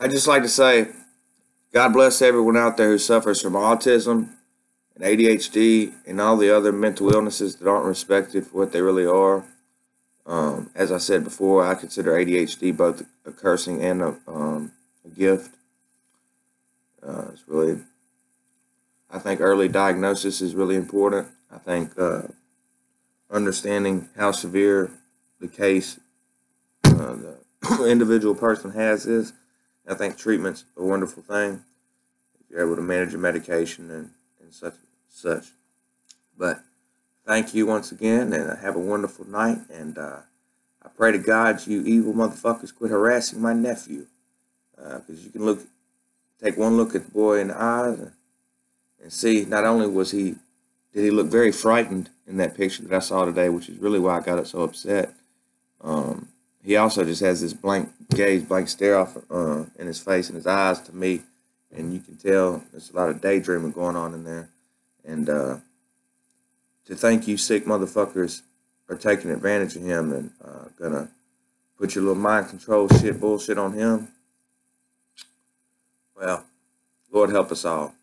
I just like to say, God bless everyone out there who suffers from autism and ADHD and all the other mental illnesses that aren't respected for what they really are. Um, as I said before, I consider ADHD both a cursing and a, um, a gift. Uh, it's really, I think early diagnosis is really important. I think uh, understanding how severe the case uh, the individual person has is, I think treatment's a wonderful thing. If you're able to manage your medication and, and such such. But thank you once again, and have a wonderful night. And uh, I pray to God you evil motherfuckers quit harassing my nephew, because uh, you can look, take one look at the boy in the eyes, and, and see not only was he, did he look very frightened in that picture that I saw today, which is really why I got it so upset. Um, he also just has this blank gaze, blank stare off uh, in his face and his eyes to me, and you can tell there's a lot of daydreaming going on in there. And uh, to thank you, sick motherfuckers, for taking advantage of him and uh, gonna put your little mind control shit bullshit on him. Well, Lord help us all.